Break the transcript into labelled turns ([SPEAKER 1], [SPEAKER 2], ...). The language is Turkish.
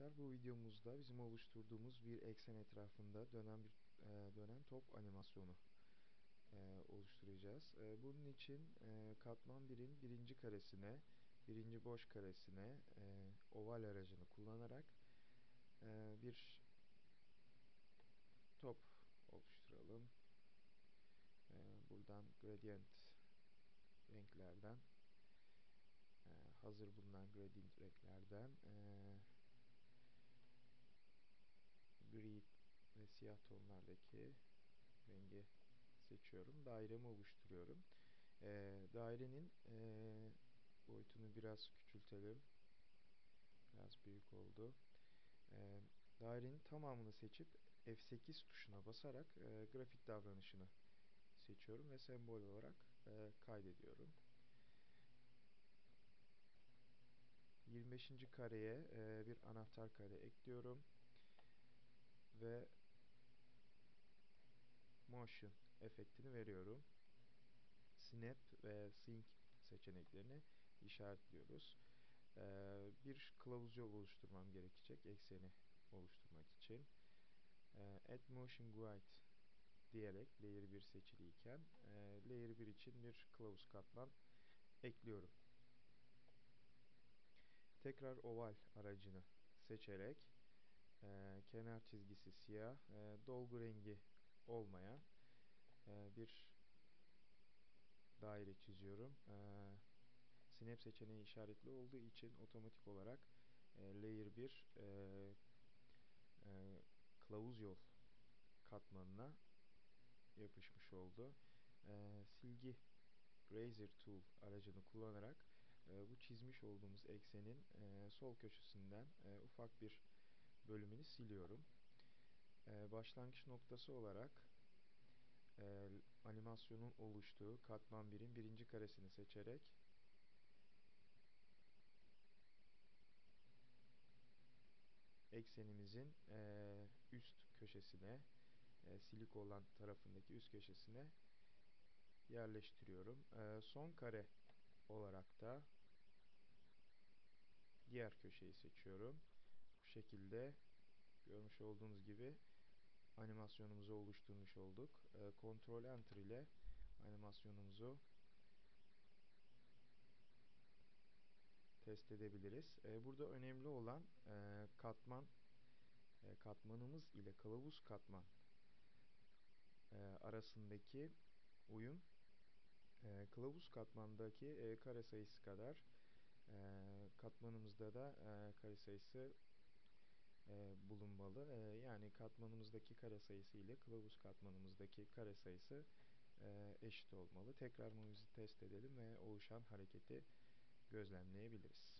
[SPEAKER 1] arkadaşlar bu videomuzda bizim oluşturduğumuz bir eksen etrafında dönen bir e, dönen top animasyonu e, oluşturacağız. E, bunun için e, katman 1'in birinci karesine, birinci boş karesine e, oval aracını kullanarak e, bir top oluşturalım. E, buradan gradient renklerden e, hazır bulunan gradient renklerden e, gri ve siyah tonlardaki rengi seçiyorum. Dairemi oluşturuyorum. E, dairenin e, boyutunu biraz küçültelim. Biraz büyük oldu. E, dairenin tamamını seçip F8 tuşuna basarak e, grafik davranışını seçiyorum ve sembol olarak e, kaydediyorum. 25. kareye e, bir anahtar kare ekliyorum ve motion efektini veriyorum. Snap ve sync seçeneklerini işaretliyoruz. Ee, bir kılavuz yol oluşturmam gerekecek ekseni oluşturmak için. Ee, Add Motion Guide diyerek Layer 1 seçiliyken e, Layer 1 için bir kılavuz katman ekliyorum. Tekrar oval aracını seçerek e, kenar çizgisi siyah, e, dolgu rengi olmayan e, bir daire çiziyorum. E, Snap seçeneği işaretli olduğu için otomatik olarak e, Layer 1 e, e, kılavuz yol katmanına yapışmış oldu. E, silgi Razor Tool aracını kullanarak e, bu çizmiş olduğumuz eksenin e, sol köşesinden e, ufak bir bölümünü siliyorum. E, başlangıç noktası olarak e, animasyonun oluştuğu katman 1'in birinci karesini seçerek eksenimizin e, üst köşesine e, silik olan tarafındaki üst köşesine yerleştiriyorum. Son kare olarak da diğer köşeyi seçiyorum. Bu şekilde görmüş olduğunuz gibi animasyonumuzu oluşturmuş olduk. E, Ctrl Enter ile animasyonumuzu test edebiliriz. E, burada önemli olan e, katman e, katmanımız ile kılavuz katman e, arasındaki uyum e, kılavuz katmandaki e, kare sayısı kadar e, katmanımızda da e, kare sayısı e, bulunmalı. E, yani katmanımızdaki kare sayısı ile kılavuz katmanımızdaki kare sayısı e, eşit olmalı. Tekrar bunu test edelim ve oluşan hareketi gözlemleyebiliriz.